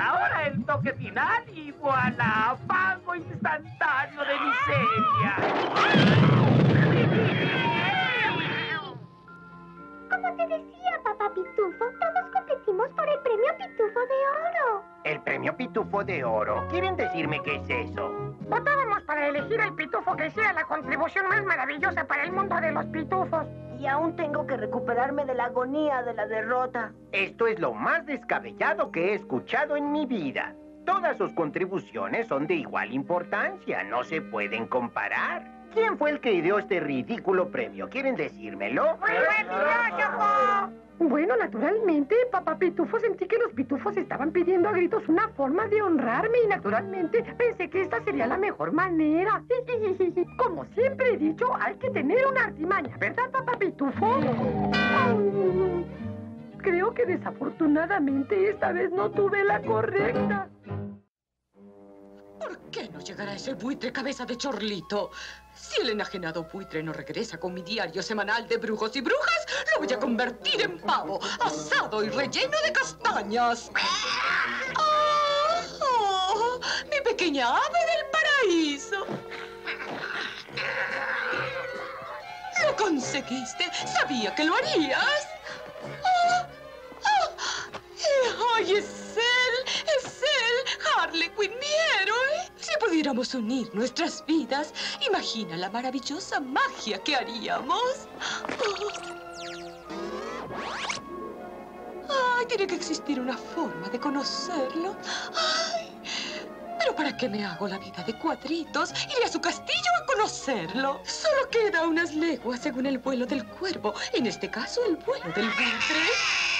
Ahora el toque final y voilà, fango instantáneo de miseria. Decía, papá Pitufo, todos competimos por el premio Pitufo de Oro. El premio Pitufo de Oro. ¿Quieren decirme qué es eso? Votábamos para elegir el pitufo que sea la contribución más maravillosa para el mundo de los pitufos. Y aún tengo que recuperarme de la agonía de la derrota. Esto es lo más descabellado que he escuchado en mi vida. Todas sus contribuciones son de igual importancia, no se pueden comparar. ¿Quién fue el que ideó este ridículo premio? ¿Quieren decírmelo? Bueno, naturalmente, papá Pitufo, sentí que los pitufos estaban pidiendo a gritos una forma de honrarme y naturalmente pensé que esta sería la mejor manera. Como siempre he dicho, hay que tener una artimaña, ¿verdad, papá Pitufo? Creo que desafortunadamente esta vez no tuve la correcta. ¿Por qué no llegará ese buitre cabeza de chorlito? Si el enajenado buitre no regresa con mi diario semanal de brujos y brujas, lo voy a convertir en pavo, asado y relleno de castañas. ¡Ah! ¡Oh! ¡Mi pequeña ave del paraíso! ¡Lo conseguiste! ¡Sabía que lo harías! ¡Ah! ¡Ay, es él! ¡Es él! ¡Harley Quinn, mi héroe! Si pudiéramos unir nuestras vidas, imagina la maravillosa magia que haríamos. Ay, tiene que existir una forma de conocerlo. Ay, pero ¿para qué me hago la vida de cuadritos? Iré a su castillo a conocerlo. Solo queda unas leguas según el vuelo del cuervo. En este caso, el vuelo del buitre.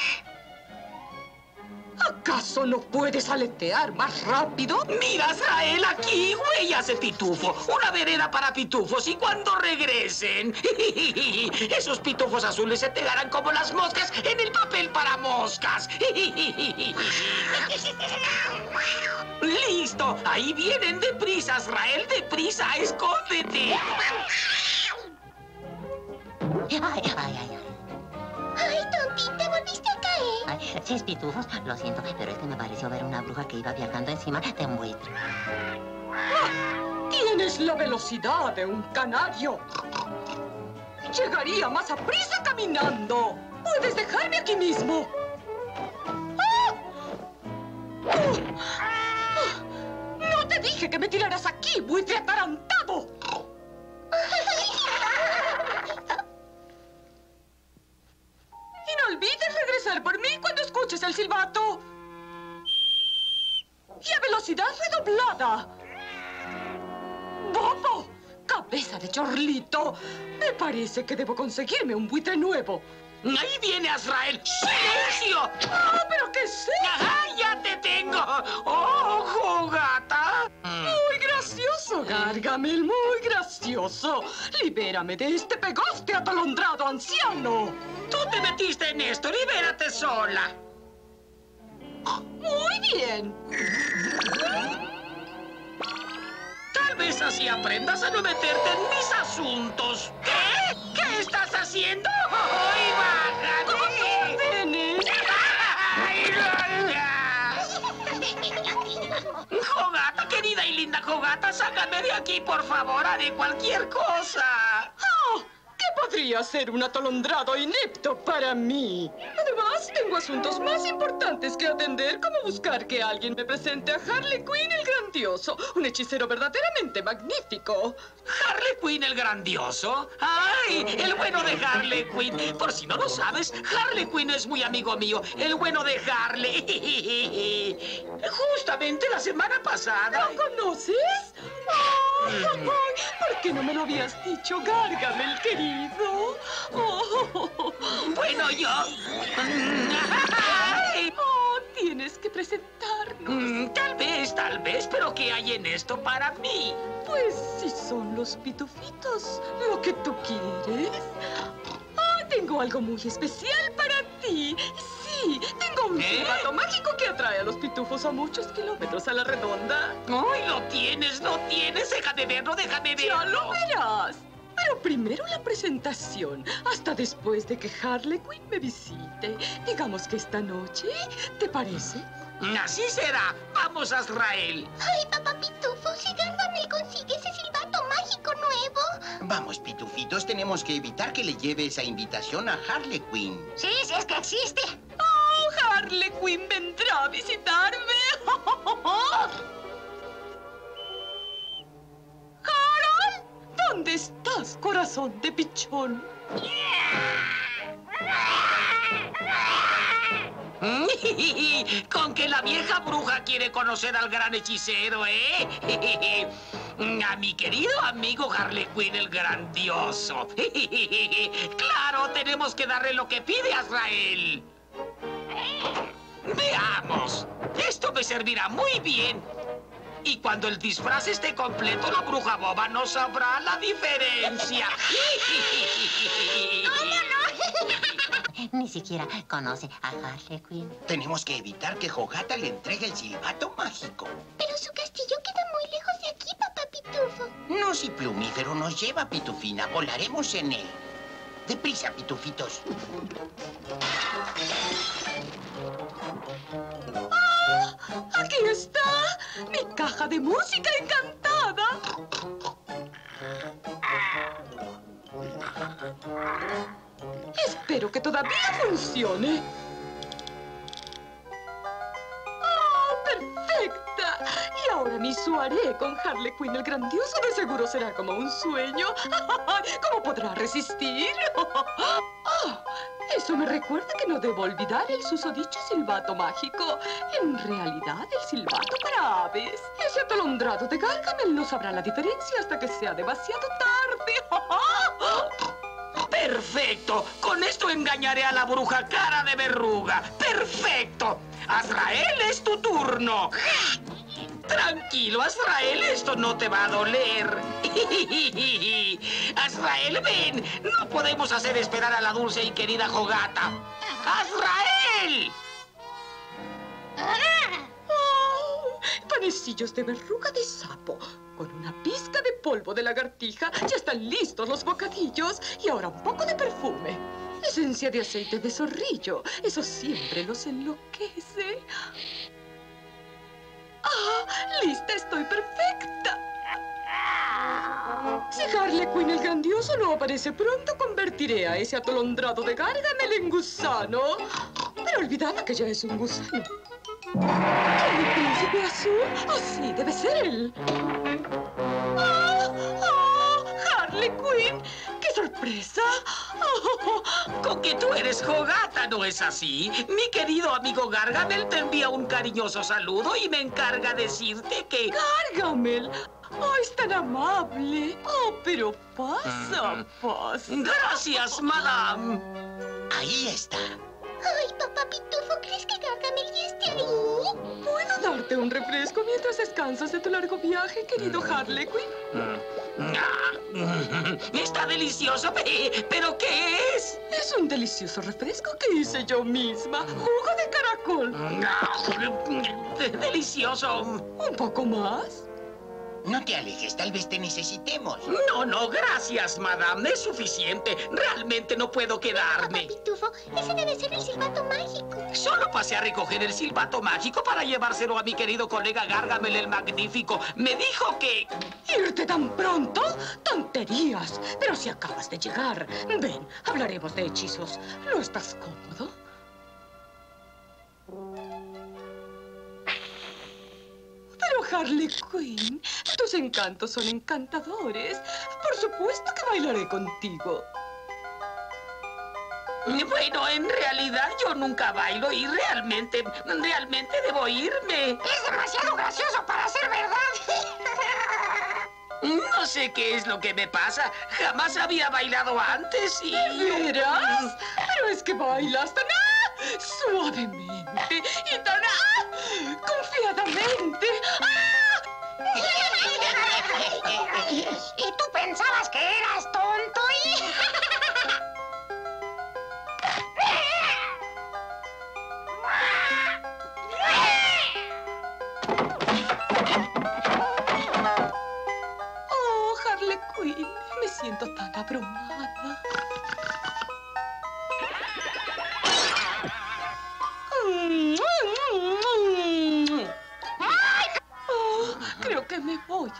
¿Acaso no puedes aletear más rápido? Mira, Azrael, aquí, huellas de pitufo. Una vereda para pitufos y cuando regresen, esos pitufos azules se pegarán como las moscas en el papel para moscas. ¡Listo! Ahí vienen deprisa, Azrael, deprisa, escóndete. Es pitufos, lo siento, pero es que me pareció ver una bruja que iba viajando encima de un buitre. Tienes la velocidad de un canario. Llegaría más a prisa caminando. Puedes dejarme aquí mismo. No te dije que me tiraras aquí, buitre atarantado. Escuches el silbato. Y a velocidad redoblada. ¡Bobo! ¡Cabeza de chorlito! Me parece que debo conseguirme un buitre nuevo. ¡Ahí viene Azrael! ¡Silencio! ¡Ah, pero qué sé! ¡Ajá, ya te tengo! ¡Oh, jugata! Muy gracioso, Gargamel, muy gracioso. Libérame de este pegoste atolondrado anciano. Tú te metiste en esto, libérate sola. Muy bien. Tal vez así aprendas a no meterte en mis asuntos. ¿Qué? ¿Qué estás haciendo? ¡Ay. Jogata, querida y linda Jogata, sácame de aquí, por favor, haré cualquier cosa. Ah, ¿Qué podría ser un atolondrado inepto para mí? Además, tengo asuntos más importantes que atender, como buscar que alguien me presente a Harley Quinn el Grandioso, un hechicero verdaderamente magnífico. ¿Harley Quinn el grandioso? ¡Ay! El bueno de Harley Quinn. Por si no lo sabes, Harley Quinn es muy amigo mío. El bueno de Harley. Justamente la semana pasada. ¿Lo conoces? Ay, ¿Por qué no me lo habías dicho, Gargamel, querido? Oh, Bueno, yo. Oh, tienes que presentarnos. Mm, Tal vez, tal vez, pero ¿qué hay en esto para mí? Pues si son los pitufitos lo que tú quieres. Ah, tengo algo muy especial para ti. Sí, tengo un ¿Eh? mágico que atrae a los pitufos a muchos kilómetros a la redonda. ¡Ay, lo tienes, lo tienes! ¡Déjame verlo, déjame verlo! Ya lo verás. Pero primero la presentación, hasta después de que Harley Quinn me visite. Digamos que esta noche, ¿te parece? Así será. Vamos, Azrael. Ay, papá Pitufo, si Gargamel consigue ese silbato mágico nuevo. Vamos, pitufitos, tenemos que evitar que le lleve esa invitación a Harley Quinn. Sí, sí, es que existe. Oh, Harley Quinn vendrá a visitarme. ¿Dónde estás, corazón de pichón? Con que la vieja bruja quiere conocer al gran hechicero, ¿eh? A mi querido amigo Harley Quinn el grandioso. Claro, tenemos que darle lo que pide Azrael. Veamos. Esto me servirá muy bien. Y cuando el disfraz esté completo, la bruja boba no sabrá la diferencia. Ni siquiera conoce a Harley Quinn. Tenemos que evitar que Jogata le entregue el silbato mágico. Pero su castillo queda muy lejos de aquí, papá Pitufo. No si Plumífero nos lleva, Pitufina. Volaremos en él. Deprisa, Pitufitos. Aquí está, mi caja de música encantada. Espero que todavía funcione. ¡Oh, perfecta! Y ahora mi soirée con Harley Quinn el grandioso de seguro será como un sueño. ¿Cómo podrá resistir? Ah, eso me recuerda que no debo olvidar el susodicho silbato mágico. En realidad, el silbato para aves. Ese atolondrado de Gargamel no sabrá la diferencia hasta que sea demasiado tarde. ¡Perfecto! Con esto engañaré a la bruja cara de verruga. ¡Perfecto! Azrael, es tu turno. Tranquilo, Azrael, esto no te va a doler. Azrael, ven. No podemos hacer esperar a la dulce y querida Jogata. ¡Azrael! Panecillos de verruga de sapo. Con una pizca de polvo de lagartija ya están listos los bocadillos. Y ahora un poco de perfume. Esencia de aceite de zorrillo. Eso siempre los enloquece. ¡Ah! ¡Lista! ¡Estoy perfecta! Si Harley Quinn el grandioso no aparece pronto, convertiré a ese atolondrado de Gargamel en gusano. Pero olvidaba que ya es un gusano. ¿El príncipe azul? Así debe ser él. ¡Oh! ¡Oh! ¡Harley Quinn! ¡Qué sorpresa! ¡Oh! Con que tú eres Jogata, ¿no es así? Mi querido amigo Gargamel te envía un cariñoso saludo y me encarga decirte que... ¡Gargamel! ¡Oh, es tan amable! ¡Oh, pero pasa, pasa! Gracias, madame. Ahí está. Ay, papá Pitufo, ¿crees que Gargamel ya esté ahí? ¿Puedo darte un refresco mientras descansas de tu largo viaje, querido Harley Quinn? Ah, Está delicioso, pe- pero ¿qué es? Es un delicioso refresco que hice yo misma. Jugo de caracol. Ah, de- Delicioso. ¿Un poco más? No te alejes, tal vez te necesitemos. No, no, gracias, madame. Es suficiente. Realmente no puedo quedarme. Pitufo, ese debe ser el silbato mágico. Solo pasé a recoger el silbato mágico para llevárselo a mi querido colega Gargamel el Magnífico. Me dijo que... ¿Irte tan pronto? ¡Tonterías! Pero si acabas de llegar. Ven, hablaremos de hechizos. ¿No estás cómodo? Harley Quinn, tus encantos son encantadores. Por supuesto que bailaré contigo. Bueno, en realidad yo nunca bailo y realmente, realmente debo irme. Es demasiado gracioso para ser verdad. No sé qué es lo que me pasa. Jamás había bailado antes y... ¿De veras? Pero es que bailas tan ah, suavemente y tan ah, confiadamente. ¡Ah! ¿Y tú pensabas que eras tonto y...? Oh, Harley Quinn, me siento tan abrumada.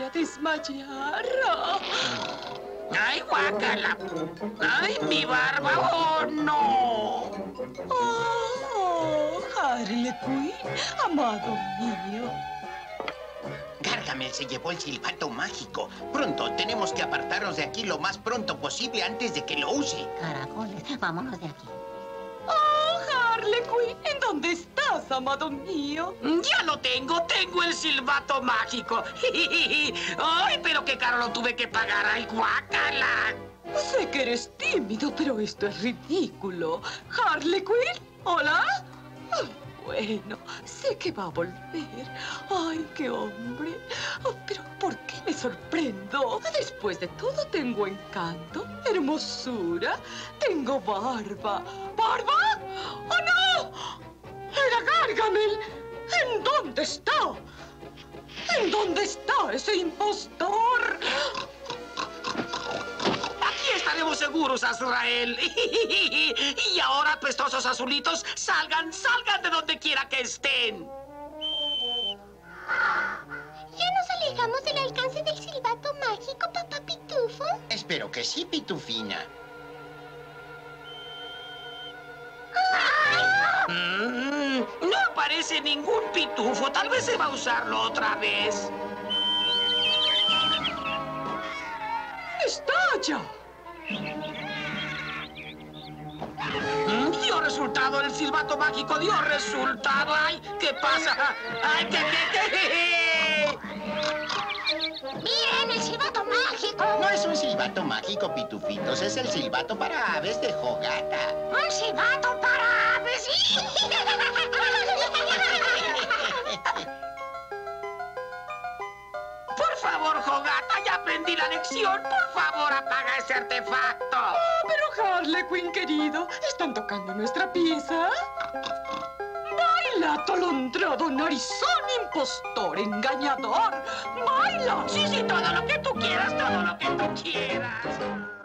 A desmayar. ¡Ay, guácala! ¡Ay, mi barba! ¡Oh, no! Oh, Harley Quinn, amado mío. Gargamel se llevó el silbato mágico. Pronto tenemos que apartarnos de aquí lo más pronto posible antes de que lo use. Caracoles, vámonos de aquí. Oh, Harley Quinn, ¿en dónde estás, amado mío? ¡Ya lo tengo! ¡Tengo el silbato mágico! ¡Ay, pero qué caro lo tuve que pagar! ¡Ay, guácala! Sé que eres tímido, pero esto es ridículo. Harley Quinn, ¿hola? Ah, Bueno, sé que va a volver. ¡Ay, qué hombre! Oh, pero ¿por qué me sorprendo? Después de todo tengo encanto, hermosura, tengo barba. ¿Barba? ¡Oh, no! ¡Era Gargamel! ¿En dónde está? ¿En dónde está ese impostor? Estaremos seguros, Azrael. Y ahora, apestosos azulitos, salgan, salgan de donde quiera que estén. ¿Ya nos alejamos del alcance del silbato mágico, papá Pitufo? Espero que sí, Pitufina. Mm, no aparece ningún pitufo. Tal vez se va a usarlo otra vez. ¡Está allá! Dio resultado, el silbato mágico dio resultado. ¡Ay! ¿Qué pasa? ¡Ay, qué, qué, qué! ¡Miren, el silbato mágico! No es un silbato mágico, Pitufitos. Es el silbato para aves de Jogata. ¡Un silbato para aves! favor, Jogata, ya aprendí la lección. Por favor, apaga ese artefacto. Oh, pero Harley Quinn, querido, ¿están tocando nuestra pieza? ¡Baila, atolondrado, narizón, impostor, engañador! ¡Baila! Sí, sí, todo lo que tú quieras, todo lo que tú quieras.